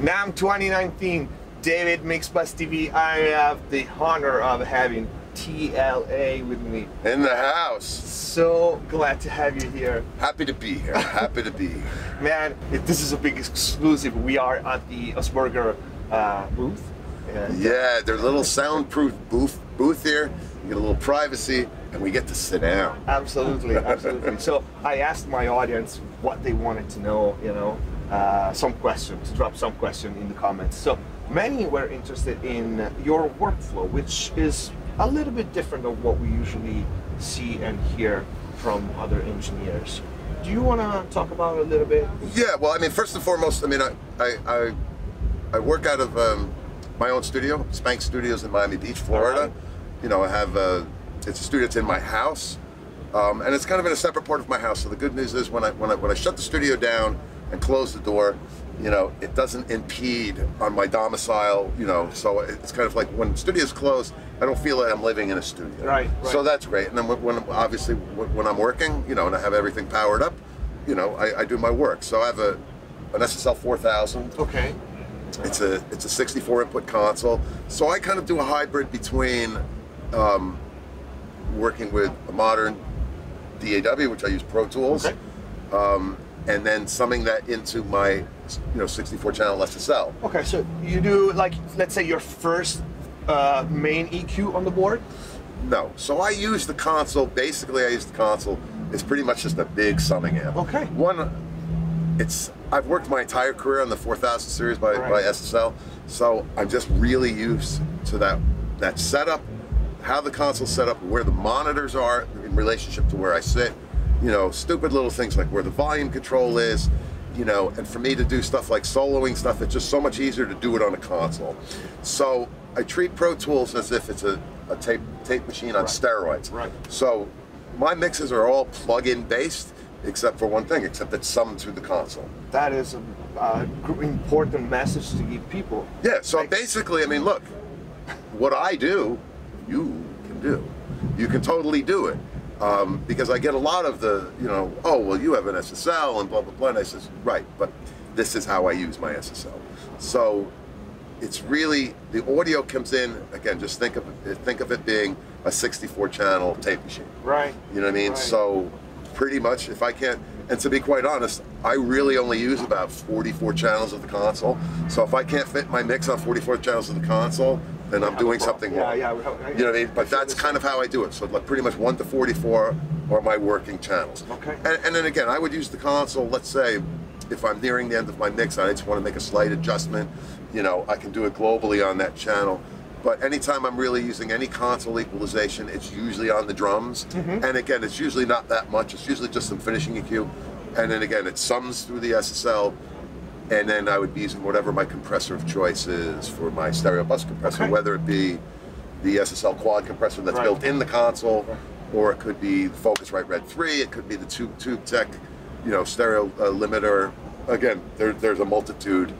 NAMM 2019, David Mixbus TV. I have the honor of having TLA with me. In the house. So glad to have you here. Happy to be here. Happy to be here. Man, this is a big exclusive. We are at the Augspurger uh, booth. And, Yeah, their little soundproof booth booth here. You get a little privacy, and we get to sit down. Absolutely, absolutely. so I asked my audience what they wanted to know, you know, uh, some questions, drop some question in the comments. So many were interested in your workflow, which is a little bit different of what we usually see and hear from other engineers. Do you want to talk about it a little bit? Yeah, well, I mean, first and foremost, I mean, I I, I, work out of um, my own studio, Spank Studios in Miami Beach, Florida. Alright. You know, I have a, it's a studio that's in my house, um, and it's kind of in a separate part of my house. So the good news is when I when I when I shut the studio down and close the door, you know, it doesn't impede on my domicile. You know, so it's kind of like when studios close, I don't feel like I'm living in a studio. Right, So that's great. And then when, when obviously when when I'm working, you know, and I have everything powered up, you know, I, I do my work. So I have a an SSL 4000. Okay. It's a it's a 64 input console. So I kind of do a hybrid between um, working with a modern DAW, which I use Pro Tools, Okay. um, and then summing that into my you know 64 channel SSL. Okay, so you do like, let's say your first uh, main EQ on the board? No. So I use the console. Basically, I use the console. It's pretty much just a big summing amp. Okay. One, it's I've worked my entire career on the 4000 series by, Right. by SSL, so I'm just really used to that that setup, how the console's set up, where the monitors are in relationship to where I sit. You know, stupid little things like where the volume control is. You know, and for me to do stuff like soloing stuff, it's just so much easier to do it on a console. So I treat Pro Tools as if it's a, a tape tape machine on Right. steroids. Right. So my mixes are all plug-in based, except for one thing, except it's summed through the console. That is a uh, important message to give people. Yeah, so Like- basically, I mean, look, what I do, you can do. You can totally do it. Um, because I get a lot of the, you know, oh, well, you have an SSL and blah, blah, blah. And I says, right, but this is how I use my SSL. So it's really, the audio comes in, again, just think of it, think of it being a 64 channel tape machine. Right. You know what I mean? Right. So pretty much if I can't and to be quite honest, I really only use about 44 channels of the console. So if I can't fit my mix on 44 channels of the console, then I'm doing something Yeah, wrong. yeah, have- You know what I mean? But that's kind of how I do it. So like pretty much 1 to 44 are my working channels. Okay. And, and then again, I would use the console, let's say if I'm nearing the end of my mix, and I just want to make a slight adjustment, you know, I can do it globally on that channel. But anytime I'm really using any console equalization, it's usually on the drums. Mm-hmm. And again, it's usually not that much. It's usually just some finishing EQ. And then again, it sums through the SSL. And then I would be using whatever my compressor of choice is for my stereo bus compressor, Okay. whether it be the SSL quad compressor that's Right. built in the console, or it could be the Focusrite Red 3, it could be the Tube, Tube Tech, you know, stereo uh, limiter. Again, there, there's a multitude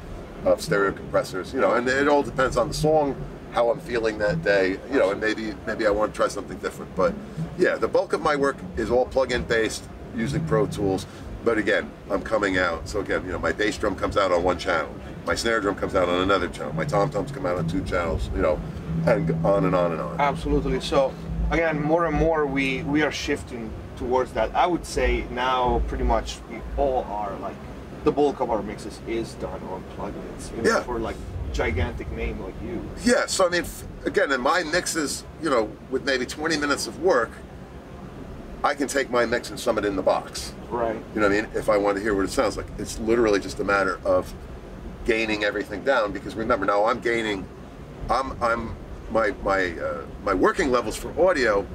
of stereo compressors, you know, and it all depends on the song, how I'm feeling that day, you know, and maybe maybe I want to try something different. But yeah, the bulk of my work is all plug-in based using Pro Tools. But again, I'm coming out. So again, you know, my bass drum comes out on one channel, my snare drum comes out on another channel, my tom toms come out on two channels, you know, and on and on and on. Absolutely. So again, more and more we we are shifting towards that. I would say now pretty much we all are like the bulk of our mixes is done on plugins. You know, Yeah. For like gigantic name like you. Yeah, so I mean, f- again, in my mixes, you know, with maybe 20 minutes of work, I can take my mix and sum it in the box. Right. You know what I mean? If I want to hear what it sounds like, it's literally just a matter of gaining everything down. Because remember, now I'm gaining, I'm I'm my my uh, my working levels for audio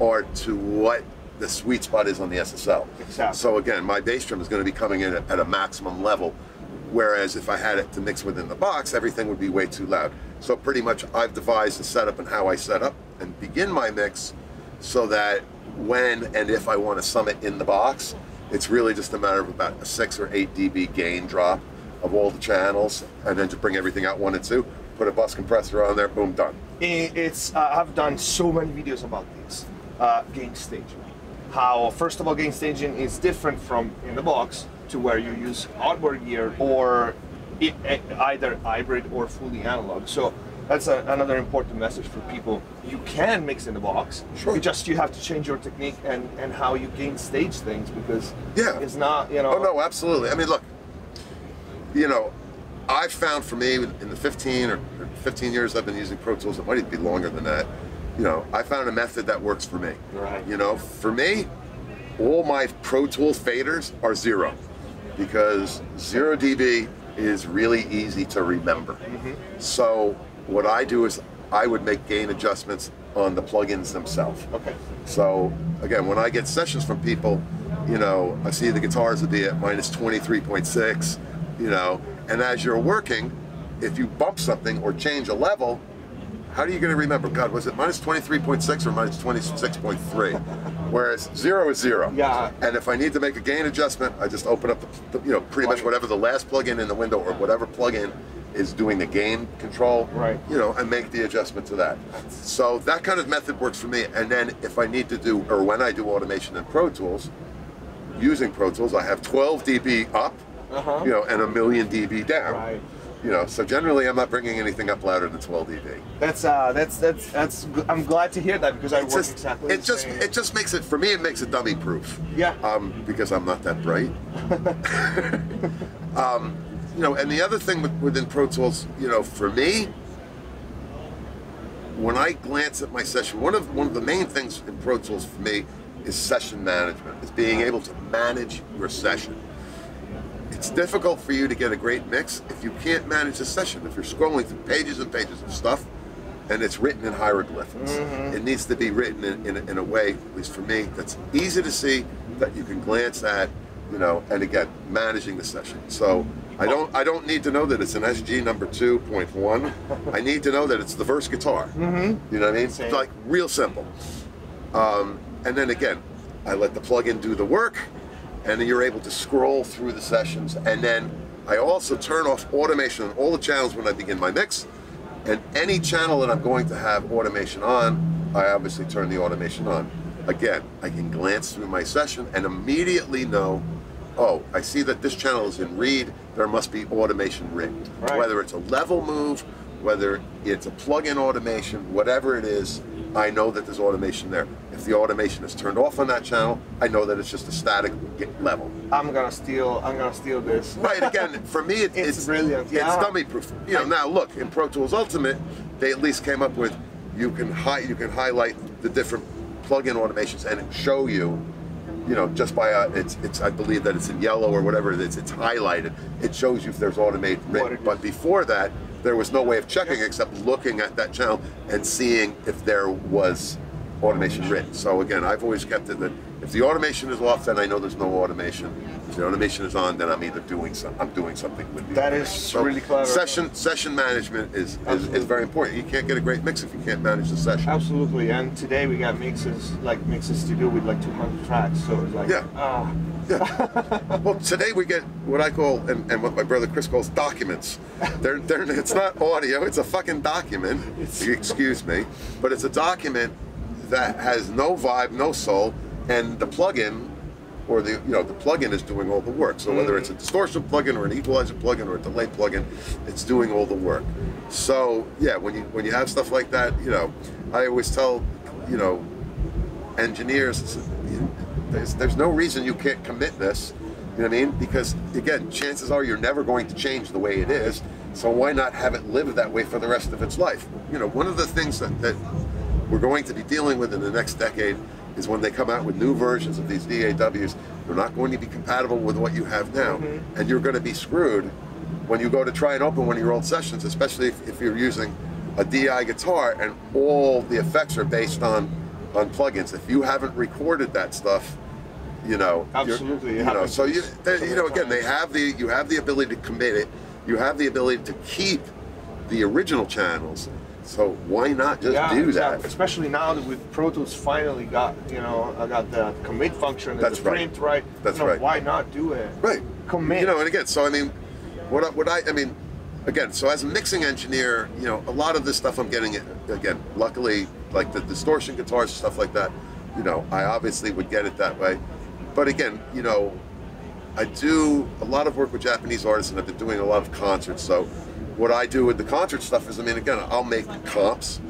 are to what the sweet spot is on the SSL. Exactly. So again, my bass drum is going to be coming in at, at a maximum level. Whereas if I had it to mix within the box, everything would be way too loud. So pretty much I've devised the setup and how I set up and begin my mix so that when and if I want to sum it in the box, it's really just a matter of about a six or eight dB gain drop of all the channels, and then to bring everything out one and two, put a bus compressor on there, boom, done. It's uh, I've done so many videos about this uh, gain staging. How first of all, gain staging is different from in the box to where you use hardware gear or i- i- either hybrid or fully analog. So that's a, another important message for people. You can mix in the box. Sure. You just you have to change your technique and and how you gain stage things because Yeah. it's not you oh, know. Oh no, absolutely. I mean, look, you know, I've found for me in the 15 or 15 years I've been using Pro Tools, it might even be longer than that. You know, I found a method that works for me. Right. You know, for me, all my Pro Tool faders are zero because zero dB is really easy to remember. Mm-hmm. So what I do is I would make gain adjustments on the plugins themselves. Okay. So again, when I get sessions from people, you know, I see the guitars would be at minus 23.6, you know, and as you're working, if you bump something or change a level, how are you going to remember? God, was it minus 23.6 or minus 26.3? Whereas zero is zero. Yeah. And if I need to make a gain adjustment, I just open up the, the you know, pretty much whatever the last plugin in the window or whatever plugin is doing the gain control. Right. You know, and make the adjustment to that. So that kind of method works for me. And then if I need to do, or when I do automation in Pro Tools, using Pro Tools, I have 12 dB up, Uh-huh. you know, and a million dB down. Right. You know, so generally I'm not bringing anything up louder than 12 dB. That's uh that's that's that's I'm glad to hear that because I It's work just, exactly it the just, same. it just makes it for me. It makes it dummy proof. Yeah. Um, because I'm not that bright. um, you know, and the other thing with, within Pro Tools, you know, for me, when I glance at my session, one of one of the main things in Pro Tools for me is session management. Is being able to manage your session. It's difficult for you to get a great mix if you can't manage a session. If you're scrolling through pages and pages of stuff, and it's written in hieroglyphics, mm-hmm. it needs to be written in, in, a- in a way, at least for me, that's easy to see, that you can glance at, you know, and again, managing the session. So I don't I don't need to know that it's an SG number two point one. I need to know that it's the verse guitar. Mm-hmm. You know what I mean? Same. It's like real simple. Um, and then again, I let the plugin do the work, and then you're able to scroll through the sessions. And then I also turn off automation on all the channels when I begin my mix. And any channel that I'm going to have automation on, I obviously turn the automation on. Again, I can glance through my session and immediately know, oh, I see that this channel is in read, there must be automation written. Right. Whether it's a level move, whether it's a plug-in automation, whatever it is, I know that there's automation there. If the automation is turned off on that channel, I know that it's just a static level. I'm gonna steal I'm gonna steal this. Right, again, for me, it, It's it's, brilliant, It's yeah. dummy proof. You know, now look, in Pro Tools Ultimate, they at least came up with you can hi- you can highlight the different plug-in automations and show you, you know, just by uh, it's it's I believe that it's in yellow or whatever it is, it's highlighted. It shows you if there's automate What written. it is. But before that, there was no way of checking except looking at that channel and seeing if there was automation written. So again, I've always kept it that if the automation is off, then I know there's no automation. If the automation is on, then I'm either doing some, I'm doing something with the That is automation. really clever. Session session management is, is, is very important. You can't get a great mix if you can't manage the session. Absolutely, and today we got mixes like mixes to do with like 200 tracks, so it's like Yeah. ah, Yeah. well, today we get what I call and, and what my brother Chris calls documents. They're, they're, it's not audio; it's a fucking document. Excuse me, but it's a document that has no vibe, no soul, and the plugin or the you know the plugin is doing all the work. So whether it's a mm-hmm. distortion plugin or an equalizer plugin or a delay plugin, it's doing all the work. So yeah, when you when you have stuff like that, you know, I always tell you know engineers, there's, there's no reason you can't commit this. You know what I mean? Because again, chances are you're never going to change the way it is. So why not have it live that way for the rest of its life? You know, one of the things that, that we're going to be dealing with in the next decade is when they come out with new versions of these DAWs, they're not going to be compatible with what you have now. And you're going to be screwed when you go to try and open one of your old sessions, especially if, if you're using a DI guitar and all the effects are based on on plugins. If you haven't recorded that stuff, you know, Absolutely, you know. So you, they, you know, again, they have the you have the ability to commit it. You have the ability to keep the original channels. So why not just yeah, do exactly. that? Especially now that with Pro Tools finally got you know I got the commit function That's the right. print right. That's you know, right. Why not do it? Right. Commit. You know, and again, so I mean, what I, what I, I mean, again, so as a mixing engineer, you know, a lot of this stuff I'm getting it again. Luckily, like the distortion guitars stuff like that, you know, I obviously would get it that way. But again, you know, I do a lot of work with Japanese artists, and I've been doing a lot of concerts. So, what I do with the concert stuff is, I mean, again, I'll make comps.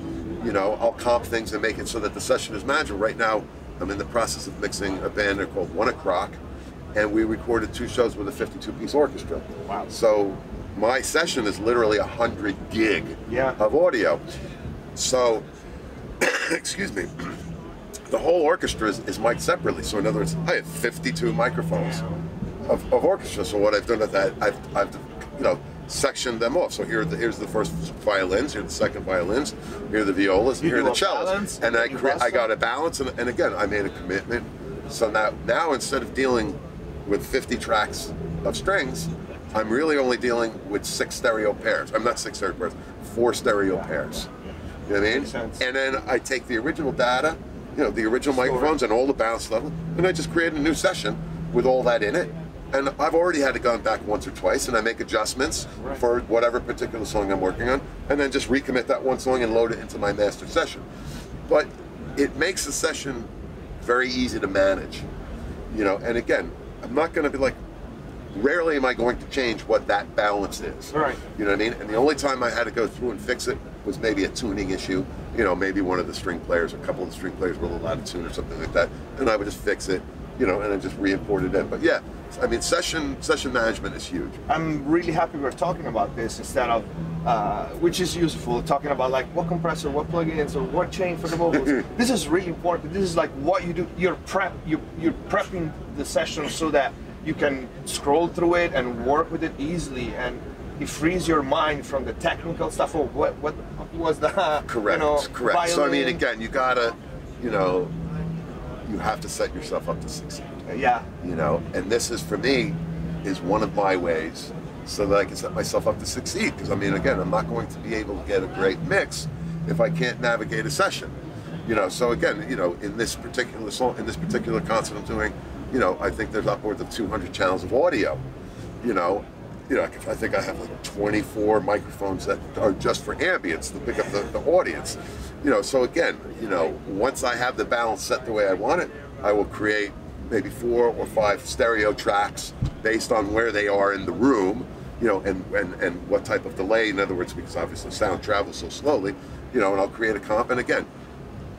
You know, I'll comp things and make it so that the session is manageable. Right now, I'm in the process of mixing a band called ONE OK ROCK, and we recorded two shows with a 52-piece orchestra. Wow. So, my session is literally a hundred gig Yeah. of audio. So, excuse me the whole orchestra is, is mic'd separately. So in other words, I have 52 microphones of, of orchestra. So what I've done with that, I've, I've you know, sectioned them off. So here the, here's the first violins, here the second violins, here are the violas, and You here are the cellos. balance, And I, I got a balance, and, and again, I made a commitment. So now, now instead of dealing with 50 tracks of strings, I'm really only dealing with six stereo pairs. I'm not six stereo pairs, four stereo pairs. You know what I mean? And then I take the original data, you know, the original Store it. microphones and all the balance level, and I just create a new session with all that in it. And I've already had to gone back once or twice, and I make adjustments Right. for whatever particular song I'm working on, and then just recommit that one song and load it into my master session. But it makes the session very easy to manage, you know. And again, I'm not going to be like, rarely am I going to change what that balance is. Right. You know what I mean? And the only time I had to go through and fix it was maybe a tuning issue. You know, maybe one of the string players, or a couple of the string players were a little out of tune or something like that, and I would just fix it. You know, and then just re-import it in. But yeah, I mean, session session management is huge. I'm really happy we're talking about this instead of, uh, which is useful, talking about like what compressor, what plugins, or what chain for the vocals. this is really important. This is like what you do. You're prep. You you're prepping the session so that you can scroll through it and work with it easily, and it frees your mind from the technical stuff. Or what what was the Correct. You know, Correct. So I mean, again, you gotta, you know, you have to set yourself up to succeed. Yeah, You know, and this is for me is one of my ways so that I can set myself up to succeed. Because I mean, again, I'm not going to be able to get a great mix if I can't navigate a session. You know, so again, you know, in this particular song, in this particular concert I'm doing, you know, I think there's upwards of 200 channels of audio. You know, you know, I think I have like 24 microphones that are just for ambience to pick up the, the audience. You know, so again, you know, once I have the balance set the way I want it, I will create maybe four or five stereo tracks based on where they are in the room, you know, and, and, and what type of delay, in other words, because obviously sound travels so slowly, you know, and I'll create a comp. And again,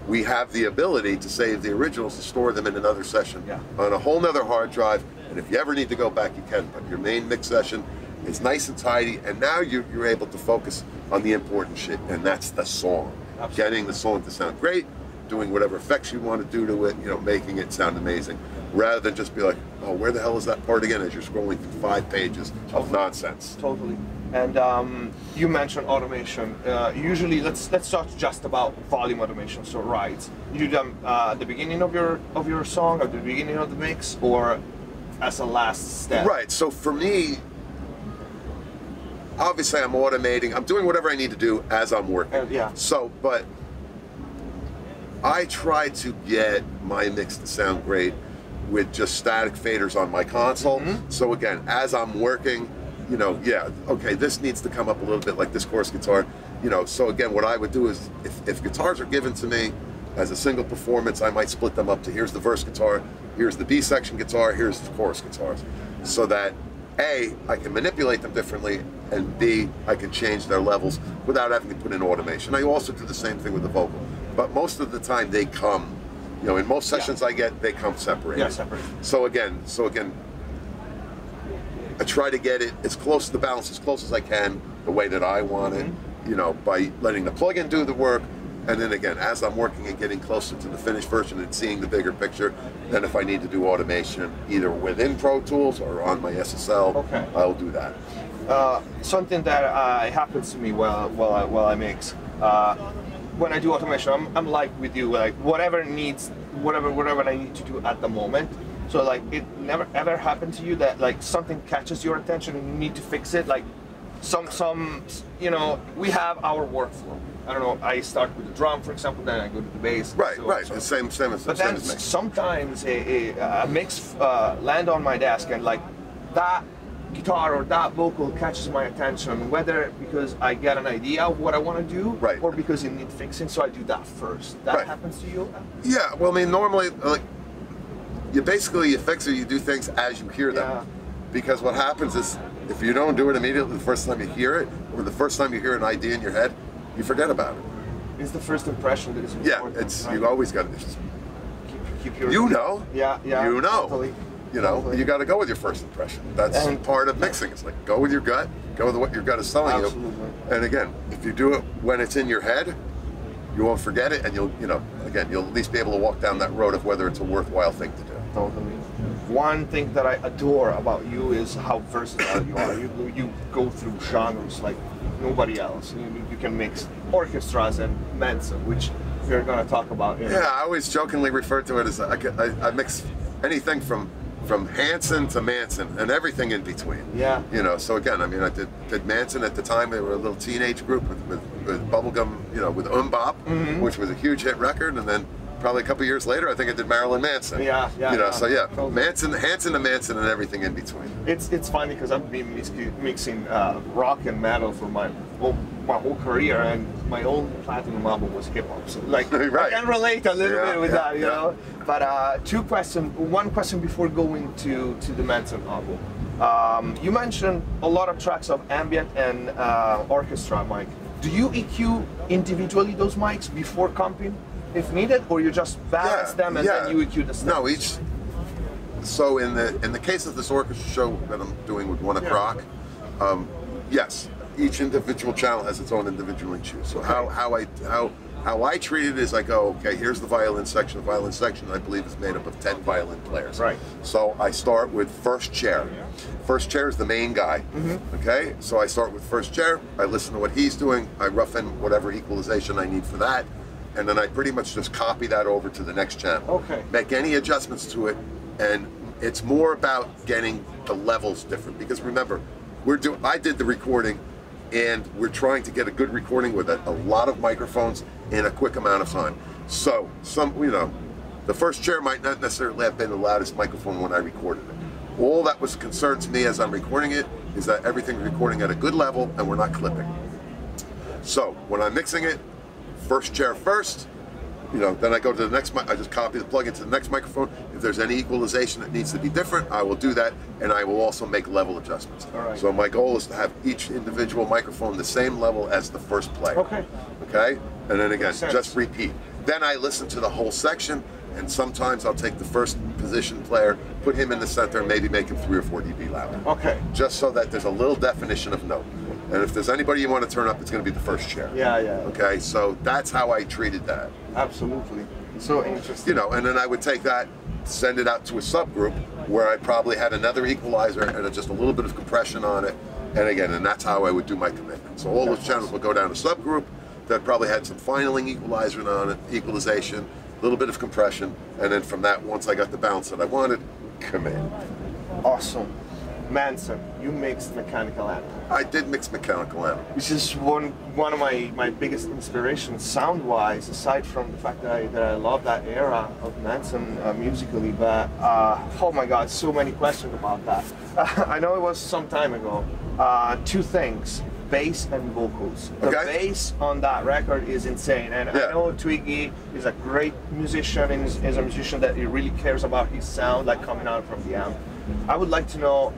we have the ability to save the originals and store them in another session Yeah. on a whole nother hard drive. And if you ever need to go back, you can. But your main mix session is nice and tidy, and now you're, you're able to focus on the important shit, and that's the song. Absolutely. Getting the song to sound great, doing whatever effects you want to do to it, you know, making it sound amazing, rather than just be like, oh, where the hell is that part again? As you're scrolling through five pages of nonsense. Totally. And um, you mentioned automation. Uh, usually, let's let's talk just about volume automation. So rides. You do them uh, at the beginning of your of your song, at the beginning of the mix, or as a last step. Right. So for me, obviously, I'm automating. I'm doing whatever I need to do as I'm working. Uh, yeah. So, but I try to get my mix to sound great with just static faders on my console. Mm-hmm. So again, as I'm working, you know, yeah, okay, this needs to come up a little bit like this chorus guitar. You know, so again, what I would do is if, if guitars are given to me as a single performance, I might split them up to here's the verse guitar, here's the B section guitar, here's the chorus guitars. So that A, I can manipulate them differently, and B, I can change their levels without having to put in automation. I also do the same thing with the vocal. But most of the time they come, you know, in most sessions I get, they come separated. Yeah, separate. So again, so again, I try to get it as close to the balance as close as I can, the way that I want it, you know, by letting the plugin do the work. And then again, as I'm working and getting closer to the finished version and seeing the bigger picture, then if I need to do automation, either within Pro Tools or on my SSL, Okay. I'll do that. Uh, something that uh, happens to me while while I, while I mix. Uh, when I do automation, I'm, I'm like with you, like whatever needs, whatever whatever I need to do at the moment. So like it never ever happened to you that like something catches your attention and you need to fix it. Like some some you know we have our workflow. I don't know. I start with the drum, for example, then I go to the bass. Right, so- right. so- the same, same as, but same then as sometimes a, a, a mix uh, land on my desk and like that guitar or that vocal catches my attention, whether because I get an idea of what I want to do, Right. or because it needs fixing. So I do that first. That Right. happens to you. Yeah, well, I mean, normally, like, you basically you fix it, you do things as you hear them. Yeah. Because what happens is if you don't do it immediately the first time you hear it, or the first time you hear an idea in your head, you forget about it. It's the first impression that is important. Yeah, it's right? you always got to keep, keep your you know. Yeah, yeah. You know. Totally. You know, you got to go with your first impression. That's And- part of mixing. It's like go with your gut, go with what your gut is telling Absolutely. you. And again, if you do it when it's in your head, you won't forget it, and you'll, you know, again, you'll at least be able to walk down that road of whether it's a worthwhile thing to do. Totally. One thing that I adore about you is how versatile you are. You, you go through genres like nobody else. You, you can mix orchestras and Manson, which we're going to talk about. Yeah, I always jokingly refer to it as I, I, I mix anything from from Hanson to Hanson and everything in between. Yeah. You know, so again, I mean, I did, did Manson at the time. They were a little teenage group with, with, with Bubblegum, you know, with MMMBop, Mm-hmm. which was a huge hit record. And then probably a couple years later, I think I did Marilyn Manson. Yeah, yeah, You know, yeah. so yeah, Totally. Manson, Hanson to Manson and everything in between. It's it's funny because I've been mixing uh, rock and metal for my whole, my whole career, and my own platinum album was hip hop. So like Right. I can relate a little Yeah, bit with yeah, that, you know. But uh, two questions. One question before going to to the Manson album. Um, you mentioned a lot of tracks of ambient and uh, orchestra, Mike. Do you EQ individually those mics before comping, if needed, or you just balance them and then you EQ the steps? No, each. So in the in the case of this orchestra show that I'm doing with ONE OK ROCK, um, yes, each individual channel has its own individual EQ. So how, how I how how I treat it is I go, okay, here's the violin section. The violin section I believe is made up of ten violin players. Right. So I start with first chair. First chair is the main guy. Mm-hmm. Okay. So I start with first chair. I listen to what he's doing. I rough in whatever equalization I need for that, and then I pretty much just copy that over to the next channel Okay. make any adjustments to it and it's more about getting the levels different because remember we're doing i did the recording and we're trying to get a good recording with a, a lot of microphones in a quick amount of time. So some you know the first chair might not necessarily have been the loudest microphone when i recorded it. All that was concerned to me as i'm recording it is that everything's recording at a good level and we're not clipping. So when i'm mixing it first chair first you know, then I go to the next mic, I just copy the plug into the next microphone. If there's any equalization that needs to be different, I will do that, and I will also make level adjustments. All right. So my goal is to have each individual microphone the same level as the first player. Okay. Okay? And then again, just repeat. Then I listen to the whole section, and sometimes I'll take the first position player, put him in the center, and maybe make him three or four dB louder. Okay. Just so that there's a little definition of note. And if there's anybody you want to turn up, it's going to be the first chair. Yeah, yeah. Okay, so that's how I treated that Absolutely. So interesting. you know, and then I would take that, send it out to a subgroup where I probably had another equalizer and just a little bit of compression on it. And again, and that's how I would do my commitment. So all those channels would go down a subgroup that probably had some finaling equalizer on it, equalization, a little bit of compression, and then from that, once I got the balance that I wanted, commit. Awesome. Manson, you mixed mechanical animal. I did mix mechanical animal. which is one one of my, my biggest inspirations sound wise aside from the fact that I, that I love that era of Manson uh, musically but uh, oh my god so many questions about that I know it was some time ago uh, two things bass and vocals the Okay. bass on that record is insane and Yeah. I know Twiggy is a great musician and is, is a musician that he really cares about his sound like coming out from the amp I would like to know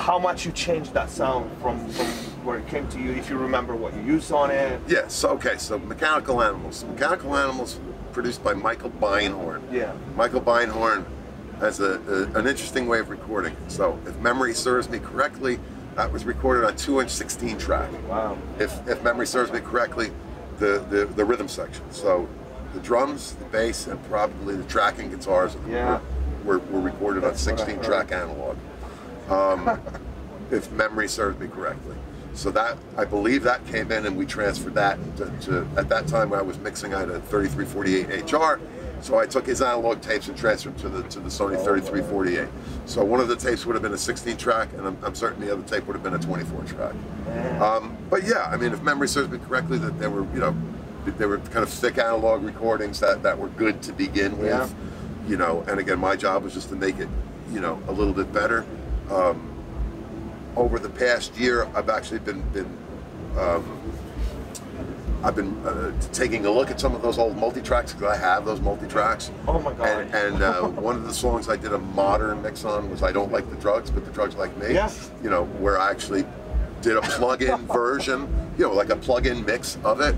how much you changed that sound from, from where it came to you, if you remember what you used on it. Yes, okay, so Mechanical Animals. Mechanical Animals produced by Michael Beinhorn. Yeah. Michael Beinhorn has a, a- an interesting way of recording. So, if memory serves me correctly, that was recorded on 2 inch 16 track. Wow. If, if memory serves me correctly, the, the, the rhythm section. So, the drums, the bass, and probably the tracking guitars Yeah. were, were, were recorded That's on 16 track analog um, if memory serves me correctly. So that I believe that came in, and we transferred that to, to at that time when I was mixing, I had a 3348 HR. So I took his analog tapes and transferred to the to the Sony 3348. So one of the tapes would have been a 16 track, and I'm, I'm certain the other tape would have been a 24 track. Um, but yeah, I mean, if memory serves me correctly, that they were you know they were kind of thick analog recordings that that were good to begin with. Yeah. You know, and again, my job was just to make it you know a little bit better um, over the past year, I've actually been been um, I've been uh, taking a look at some of those old multi tracks because I have those multi tracks. Oh my god. And, and uh, one of the songs I did a modern mix on was "I Don't Like the Drugs, but the Drugs Like Me." Yes. You know, where I actually did a plug-in version, you know, like a plug-in mix of it.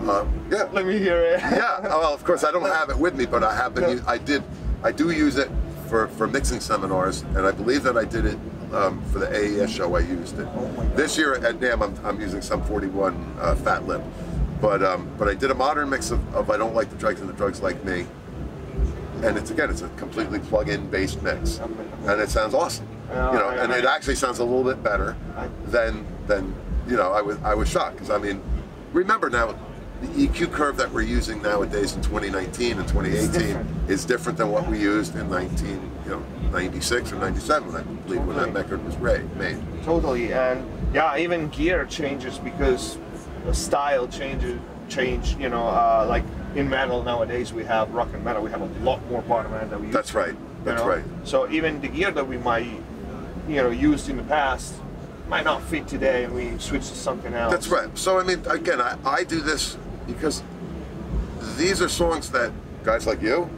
Uh, yeah. Let me hear it. Yeah. Oh, Well, of course, I don't have it with me, but I have been. U- I did. I do use it for for mixing seminars, and I believe that I did it um, for the AES show. I used it. Oh. This year at NAMM, I'm, I'm using Sum 41 uh, Fat Lip, but um, but I did a modern mix of, of I don't like the drugs and the drugs like me, and it's again it's a completely plug-in based mix, and it sounds awesome. You know, and it actually sounds a little bit better than than you know. I was I was shocked because I mean, remember now. The EQ curve that we're using nowadays in 2019 and 2018 different. is different than what we used in 19, you know, 96 or 97, I believe, when that record was made. Totally, and yeah, even gear changes because the style changes. Change, you know, uh, like in metal nowadays we have rock and metal. We have a lot more bottom end than we used. That's right. you That's know? right. So even the gear that we might, you know, used in the past might not fit today, and we switch to something else. That's right. So I mean, again, I, I do this because these are songs that guys like you,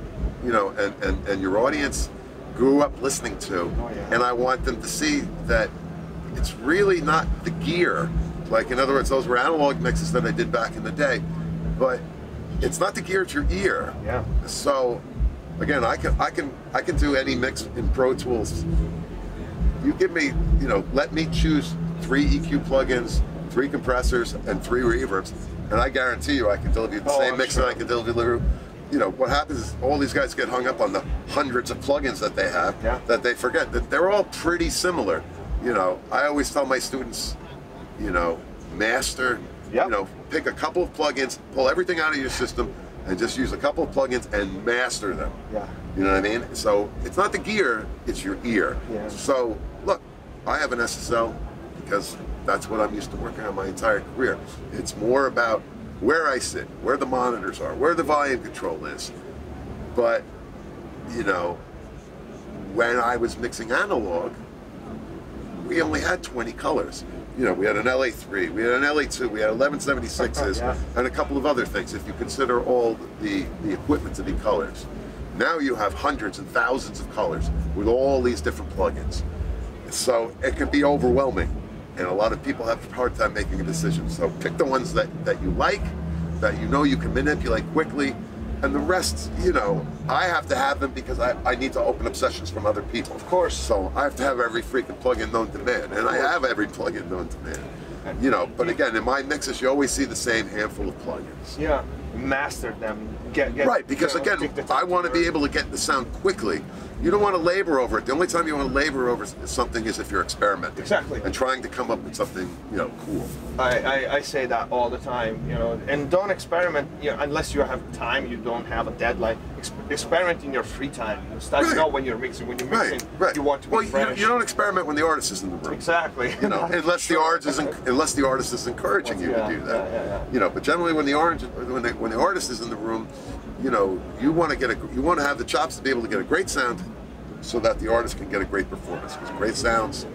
you know, and, and, and your audience grew up listening to, Oh, yeah. and I want them to see that it's really not the gear. Like in other words, those were analog mixes that I did back in the day, but it's not the gear; it's your ear. Yeah. So again, I can I can I can do any mix in Pro Tools. You give me, you know, let me choose three EQ plugins, three compressors, and three reverbs, and I guarantee you I can deliver you the Oh, same I'm mix sure. that I can deliver. You know, what happens is all these guys get hung up on the hundreds of plugins that they have Yeah. that they forget that they're all pretty similar. You know, I always tell my students, you know, master, Yep. you know, pick a couple of plugins, pull everything out of your system, and just use a couple of plugins and master them. Yeah. You know what I mean? So it's not the gear, it's your ear. Yeah. So look, I have an SSL because that's what I'm used to working on my entire career. It's more about where I sit, where the monitors are, where the volume control is. But, you know, when I was mixing analog, we only had 20 colors. You know, we had an LA3, we had an LA2, we had 1176s, Yeah. and a couple of other things if you consider all the, the equipment to be colors. Now you have hundreds and thousands of colors with all these different plugins. So it can be overwhelming, and a lot of people have a hard time making a decision. So pick the ones that, that you like, that you know you can manipulate quickly, and the rest, you know, I have to have them because I, I need to open up sessions from other people. Of course. So I have to have every freaking plugin known to man, and I have every plugin known to man. You know, but again, in my mixes, you always see the same handful of plugins. Yeah. Master them. Get, get Right, because you know, again, take the time I want to be able to get the sound quickly. You don't want to labor over it. The only time you want to labor over something is if you're experimenting. Exactly. And trying to come up with something, you know, cool. I, I, I say that all the time, you know, and don't experiment you know, unless you have time, you don't have a deadline. Ex- experiment in your free time. Start Right. know when you're mixing. When you're mixing, right. you want to be well, you, you don't experiment when the artist is in the room. exactly. You know, unless the artist is unless the artist is encouraging you Yeah, to do that. yeah, yeah. You know, but generally when the orange when the, when the artist is in the room, you know, you want to get a you want to have the chops to be able to get a great sound, so that the artist can get a great performance. Because great sounds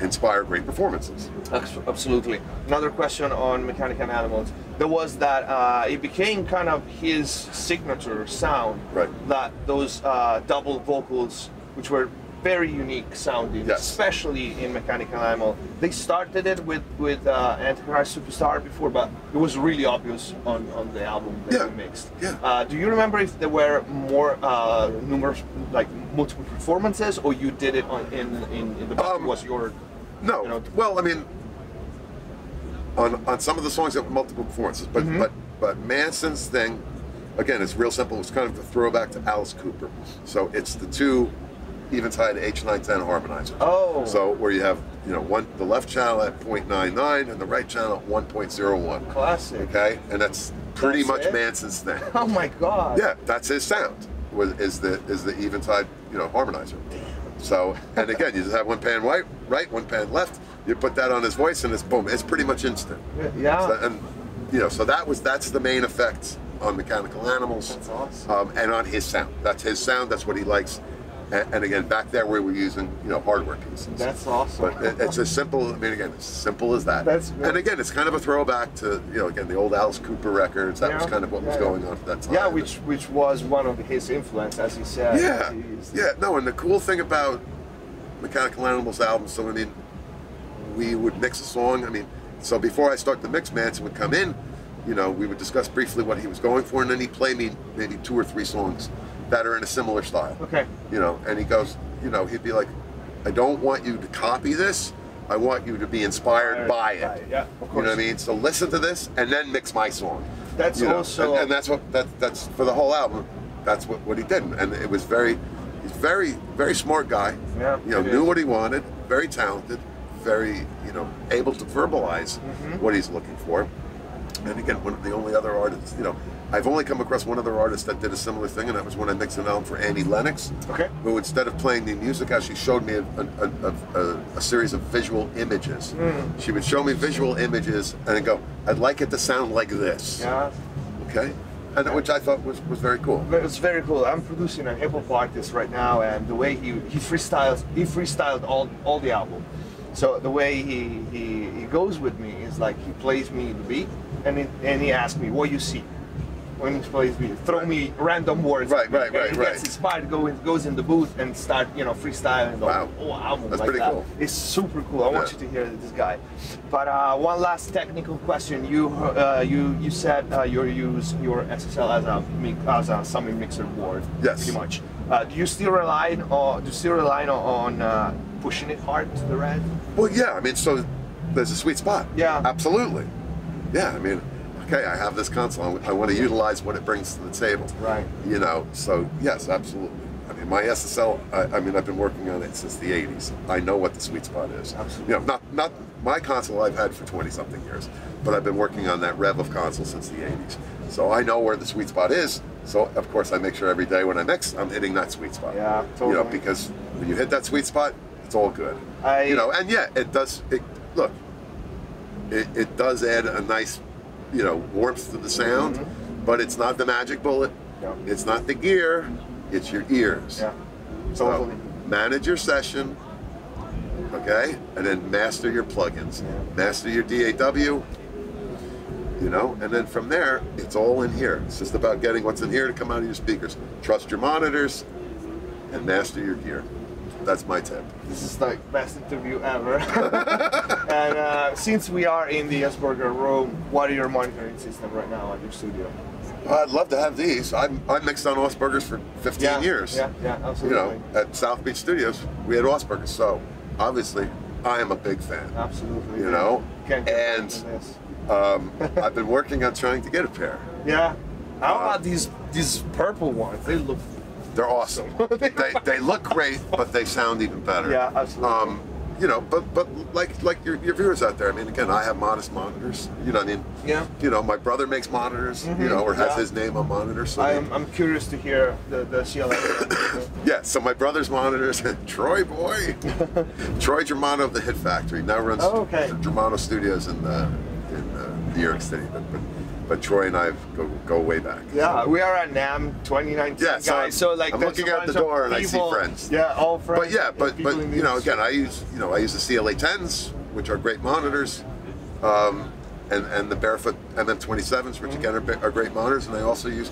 inspire great performances. Absolutely. Another question on Mechanical Animals. There was that uh, it became kind of his signature sound. Right. That those uh, double vocals, which were very unique sounding, Yes. especially in Mechanical Animal. They started it with with uh, Antichrist Superstar before, but it was really obvious on, on the album that Yeah. we mixed. Yeah. Uh, do you remember if there were more uh, numerous, like multiple performances, or you did it on in in, in the back? Um, was your No, You know- well, I mean, on on some of the songs have multiple performances, but Mm-hmm. but but Manson's thing, again, it's real simple. It's kind of a throwback to Alice Cooper. So it's the two Eventide H910 harmonizer. Oh. So where you have you know one the left channel at 0.99 and the right channel at 1.01. classic. Okay, and that's pretty That's much it? Manson's thing. Oh my god. Yeah, that's his sound. Was is the is the Eventide you know harmonizer. So and again, you just have one pan right, right, one pan left. You put that on his voice, and it's boom. It's pretty much instant. Yeah. So- and you know, so that was that's the main effect on Mechanical Animals, That's awesome. um, and on his sound. That's his sound. That's what he likes. And, and again, back there we were using you know hardware pieces. That's awesome. But it, it's as simple. I mean, again, as simple as that. That's good. and again, it's kind of a throwback to you know again the old Alice Cooper records. That was kind of what was yeah. going on at that time. yeah, which which was one of his influence, as he said. Yeah, yeah. No, and the cool thing about Mechanical Animals albums, so I mean, we would mix a song. I mean, so before I start the mix, Manson would come in. You know, we would discuss briefly what he was going for, and then he'd play me maybe two or three songs that are in a similar style. Okay. You know, and he goes, you know, he'd be like, I don't want you to copy this. I want you to be inspired by it. Yeah, of course. You know what I mean? So listen to this and then mix my song. That's You know, also and, and that's what that, that's for the whole album. That's what, what he did, and it was very, he's very very smart guy. Yeah, you know, knew is. what he wanted. Very talented, very you know able to verbalize Mm-hmm. what he's looking for. And again, one of the only other artists, you know, I've only come across one other artist that did a similar thing, and that was when I mixed an album for Annie Lennox okay. who instead of playing me music out, she showed me a, a, a, a, series of visual images. Hmm. She would show me visual images and then go, I'd like it to sound like this. Yeah. Okay? And which I thought was, was very cool. But It's very cool. I'm producing an hip hop artist right now, and the way he he freestyles, he freestyled all all the album. So the way he he, he goes with me is like he plays me the beat, and he, and he asks me what you see. When he plays me, throw me random words. Right, me, right, and right, He right. gets inspired, go in, goes in the booth and start you know freestyling the Wow. whole album That's like pretty that. cool. It's super cool. I want you to hear this guy. But uh, one last technical question. You uh, you you said uh, you use your SSL as a as a summing mixer board. Yes. Pretty much. Uh, do you still rely on do you still rely on uh, pushing it hard to the red? Well, yeah, I mean, so there's a sweet spot. Yeah. Absolutely. Yeah, I mean, okay, I have this console. I want to utilize what it brings to the table. Right. You know, so yes, absolutely. I mean, my SSL, I, I mean, I've been working on it since the 80s. I know what the sweet spot is. Absolutely. You know, not, not my console I've had for 20 something years, but I've been working on that rev of console since the 80s. So I know where the sweet spot is. So, of course, I make sure every day when I mix, I'm hitting that sweet spot. Yeah, totally. You know, because when you hit that sweet spot, it's all good. I- you know, and yeah, it does. It, look, it, it does add a nice, you know, warmth to the sound, mm-hmm. but it's not the magic bullet. It's not the gear. It's your ears. Yeah. So manage your session, okay, and then master your plugins. Yeah. Master your DAW. You know, and then from there, it's all in here. It's just about getting what's in here to come out of your speakers. Trust your monitors, and master your gear. That's my tip. This is the best interview ever. and uh, since we are in the Augspurger room, what are your monitoring system right now at your studio? I'd love to have these. I, I mixed on Augspurgers for 15 yeah, years. Yeah, yeah, absolutely. You know, at South Beach Studios, we had Augspurgers. So obviously, I am a big fan. Absolutely. You know, and-. Um, I've been working on trying to get a pair. Yeah. How Uh, about these these purple ones? They look. They're awesome. they, they look great, but they sound even better. Yeah, absolutely. Um, you know, but but like like your, your viewers out there. I mean, again, I have modest monitors. You know, what I mean, Yeah. You know, my brother makes monitors. You know, or has yeah. his name on monitors. So I'm, I'm curious to hear the the CLA. Yeah, so my brother's monitors, Troy boy, Troy Germano of the Hit Factory now runs Oh, okay. Germano Studios in uh, in uh, New York City, but, but but Troy and I go go way back. yeah, we are at NAMM 2019, Yeah, so guys. So like, I'm looking out the door and I see friends. Yeah, all friends. But yeah, but but you know, again, I use you know I use the CLA 10s, which are great monitors, um, and and the Barefoot MM27s, which Mm-hmm. again are, are great monitors, and I also use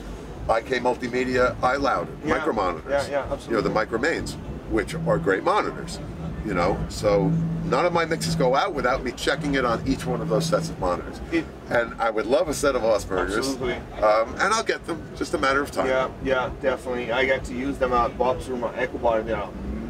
IK Multimedia iLoud Yeah, micro monitors. yeah, yeah, absolutely. You know the absolutely. micro mains, which are great monitors. You know, so none of my mixes go out without me checking it on each one of those sets of monitors. It- and I would love a set of Augspurgers, Absolutely. um, and I'll get them. Just a matter of time. Yeah, yeah, definitely. I get to use them at Bob's Room at EcoBar. They're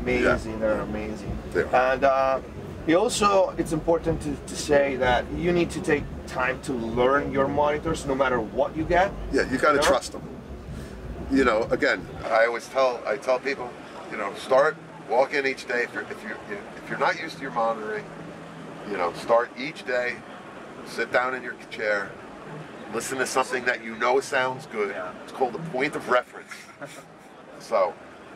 amazing. They're amazing. They are. And uh, it also, it's important to, to say that you need to take time to learn your monitors, no matter what you get. Yeah, you got to You know? trust them. You know, again, I always tell I tell people, you know, start walk in each day if you're if you're if you're not used to your monitoring, you know, start each day, sit down in your chair, listen to something that you know sounds good. It's called the point of reference. so,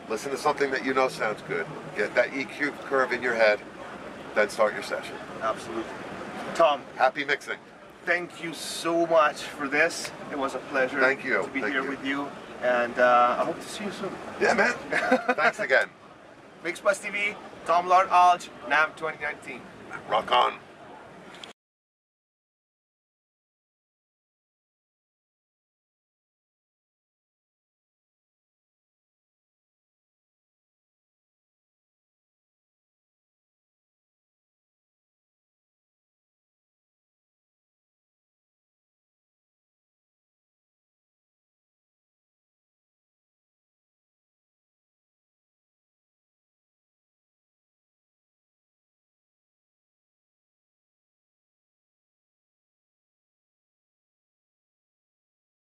listen to something that you know sounds good. Get that EQ curve in your head, then start your session. Absolutely. Tom, Happy mixing. thank you so much for this. It was a pleasure Thank you. to be Thank here you. with you. and uh, I hope to see you soon. Yeah, man. Thanks again. Mixbus TV, Tom Lord Alge, NAMM 2019. Rock on.